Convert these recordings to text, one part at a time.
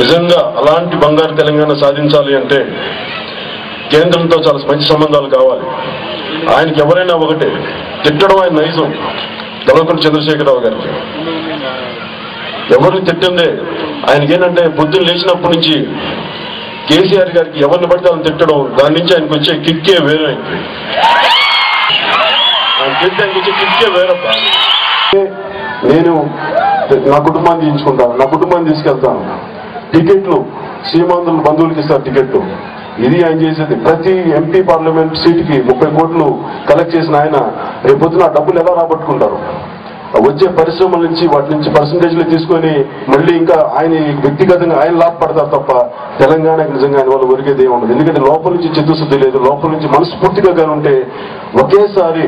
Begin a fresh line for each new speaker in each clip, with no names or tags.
నిజంగా అలాంటి బంగారు తెలంగాణ సాధించాలి అంటే కేంద్రంతో చాలా మంచి సంబంధాలు కావాలి. ఆయనకి ఎవరైనా ఒకటే తిట్టడం ఆయన నైజం. కల్వకుంట్ల చంద్రశేఖరరావు గారికి. ఎవరిని తిట్టిందే? ఆయనకి ఏంటంటే పొద్దున్న లేచినప్పటి నుంచి కేసీఆర్ గారికి ఎవరిని పడితే వాళ్ళని తిట్టడం దాని నుంచి ఆయనకు వచ్చే కిక్కే వేరే. ఆయనకి ఆయన తిట్టి ఆయనకి వచ్చే కిక్కే వేరప్ప నేను నా కుటుంబాన్ని తీసుకుంటాను నా కుటుంబాన్ని తీసుకెళ్తాను. టికెట్లు సీమాంధ్రులు బంధువులకి ఇస్తారు టికెట్లు ఇది ఆయన చేసేది. ప్రతి ఎంపీ పార్లమెంట్ సీటుకి ముప్పై కోట్లు కలెక్ట్ చేసిన ఆయన రేపొద్దున ఆ డబ్బులు ఎలా రాబట్టుకుంటారు? వచ్చే పరిశ్రమల నుంచి వాటి నుంచి పర్సంటేజ్లు తీసుకొని మళ్ళీ ఇంకా ఆయన వ్యక్తిగతంగా ఆయన లాభపడతారు తప్ప తెలంగాణకి నిజంగా ఆయన వల్ల ఒరిగేది ఏమి ఉండదు. ఎందుకంటే లోపల నుంచి చిత్తశుద్ధి లేదు. లోపల నుంచి మనస్ఫూర్తిగా కానీ ఉంటే ఒకేసారి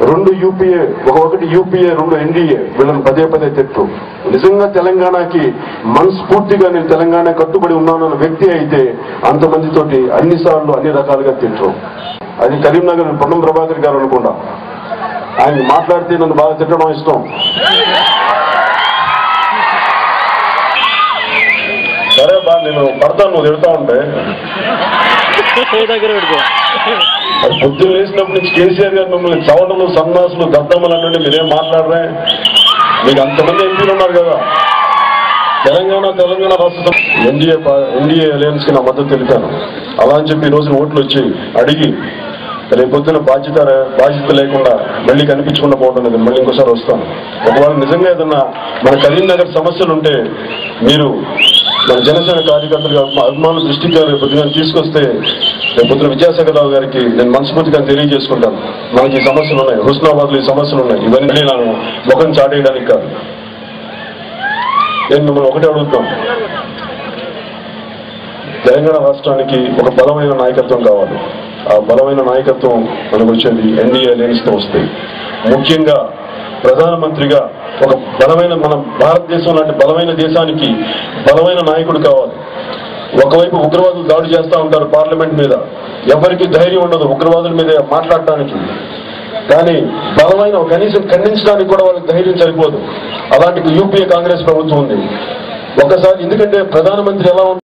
రెండు యూపీఏ ఒకటి యూపీఏ రెండు ఎన్డీఏ వీళ్ళని పదే పదే తిట్టు. నిజంగా తెలంగాణకి మనస్ఫూర్తిగా నేను తెలంగాణ కట్టుబడి ఉన్నానన్న వ్యక్తి అయితే అంతమందితోటి అన్ని సార్లు అన్ని రకాలుగా తిట్టు. అది కరీంనగర్ పొన్నం ప్రభాకర్ గారు అనుకుంటా. ఆయన మాట్లాడితే నన్ను బాగా తిట్టడం ఇష్టం. సరే బా నేను పడతాను నువ్వు తిడతా ఉంటే.
దగ్గర పెట్టుకో.
పొద్దున్న లేచినప్పుడు నుంచి కేసీఆర్ గారు మిమ్మల్ని చవటలు సన్నాసులు దద్దమ్మలు అంటే మీరేం మాట్లాడరే? మీకు అంతమంది ఎంపీలు ఉన్నారు కదా. తెలంగాణ తెలంగాణ రాష్ట్ర ఎన్డీఏ ఎన్డీఏ అలయన్స్కి నా మద్దతు తెలిపాను అలా అని చెప్పి ఈ రోజున ఓట్లు వచ్చి అడిగి రేపు పొద్దున బాధ్యత బాధ్యత లేకుండా మళ్ళీ కనిపించకుండా పోవడం లేదు మళ్ళీ ఇంకోసారి వస్తాను. ఒకవేళ నిజంగా ఏదన్నా మన కరీంనగర్ సమస్యలు ఉంటే మీరు మన జనసేన కార్యకర్తలుగా అభిమానుల దృష్టికి రేపు పొద్దున తీసుకొస్తే రేపు పొద్దున విద్యాసాగర్ రావు గారికి నేను మనస్ఫూర్తిగా తెలియజేసుకుంటాను. మనకి ఈ సమస్యలు ఉన్నాయి. హుస్నాబాద్లో ఈ సమస్యలు ఉన్నాయి. ఇవన్నీ నేను ముఖం చాటేయడానికి కాదు. నేను మిమ్మల్ని ఒకటే అడుగుతున్నాను తెలంగాణ రాష్ట్రానికి ఒక బలమైన నాయకత్వం కావాలి. బలమైన నాయకత్వం మనకు వచ్చేది ఎన్డీఏ తో వస్తాయి ముఖ్యంగా ప్రధానమంత్రిగా ఒక బలమైన మన భారతదేశం లాంటి బలమైన దేశానికి బలమైన నాయకుడు కావాలి. ఒకవైపు ఉగ్రవాదులు దాడి చేస్తూ ఉంటారు పార్లమెంట్ మీద. ఎవరికి ధైర్యం ఉండదు ఉగ్రవాదుల మీద మాట్లాడటానికి. కానీ బలమైన కనీసం ఖండించడానికి కూడా వాళ్ళకి ధైర్యం సరిపోదు. అలాంటి యూపీఏ కాంగ్రెస్ ప్రభుత్వం ఉంది. ఒకసారి ఎందుకంటే ప్రధానమంత్రి ఎలా